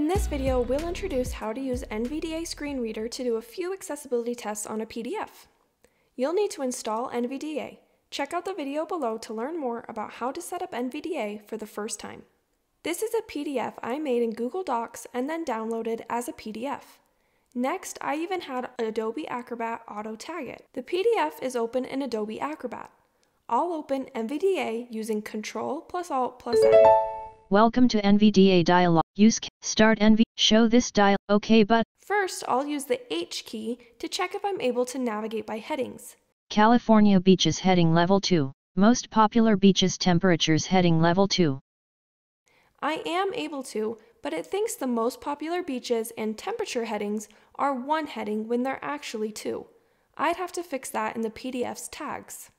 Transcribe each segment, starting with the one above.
In this video, we'll introduce how to use NVDA Screen Reader to do a few accessibility tests on a PDF. You'll need to install NVDA. Check out the video below to learn more about how to set up NVDA for the first time. This is a PDF I made in Google Docs and then downloaded as a PDF. Next, I even had Adobe Acrobat auto tag it. The PDF is open in Adobe Acrobat. I'll open NVDA using Control plus Alt plus N. Welcome to NVDA dialog. Use Start NV. Show this dial. OK but First, I'll use the H key to check if I'm able to navigate by headings. California beaches heading level 2. Most popular beaches temperatures heading level 2. I am able to, but it thinks the most popular beaches and temperature headings are one heading when they're actually two. I'd have to fix that in the PDF's tags.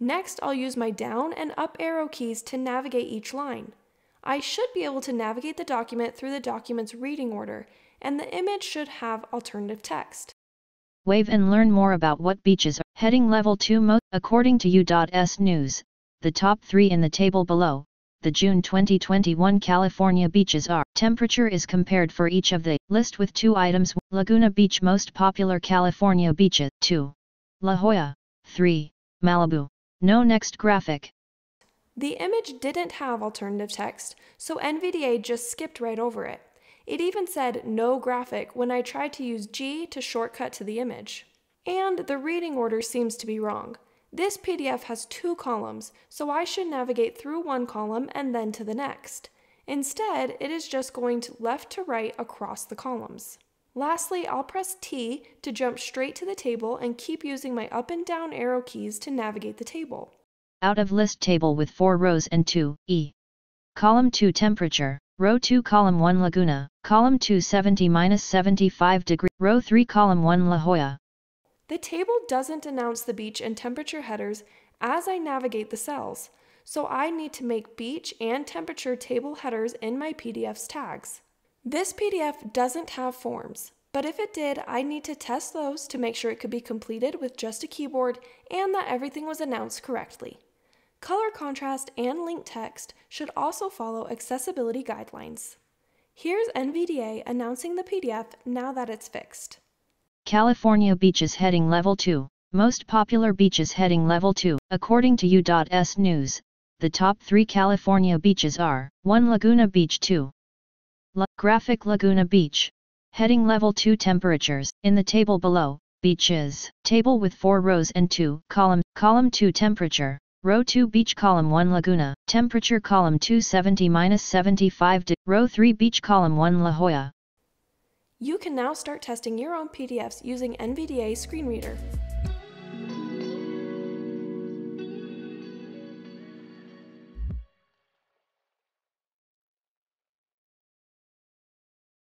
Next, I'll use my down and up arrow keys to navigate each line. I should be able to navigate the document through the document's reading order, and the image should have alternative text. Wave and learn more about what beaches are heading level 2 most according to U.S. News. The top 3 in the table below. The June 2021 California beaches are temperature is compared for each of the list with two items Laguna Beach most popular California beaches 2 La Jolla 3 Malibu no next graphic The image didn't have alternative text, so NVDA just skipped right over it. It even said no graphic when I tried to use G to shortcut to the image. And the reading order seems to be wrong. This PDF has two columns, so I should navigate through one column and then to the next. Instead, it is just going to left to right across the columns. Lastly, I'll press T to jump straight to the table and keep using my up and down arrow keys to navigate the table. Out of list table with 4 rows and 2, E. Column 2 temperature, row 2 column 1 Laguna, column 2 70-75 degree, row 3 column 1 La Jolla. The table doesn't announce the beach and temperature headers as I navigate the cells, so I need to make beach and temperature table headers in my PDF's tags. This PDF doesn't have forms, but if it did, I need to test those to make sure it could be completed with just a keyboard and that everything was announced correctly. Color contrast and link text should also follow accessibility guidelines. Here's NVDA announcing the PDF now that it's fixed. California beaches heading level 2. Most popular beaches heading level 2. According to U.S. News, the top 3 California beaches are 1 Laguna Beach 2, La Graphic Laguna Beach. Heading Level 2 Temperatures. In the table below, Beaches. Table with 4 rows and 2 columns. Column 2 Temperature. Row 2 Beach Column 1 Laguna. Temperature Column 2 70-75 Row 3 Beach Column 1 La Jolla. You can now start testing your own PDFs using NVDA Screen Reader.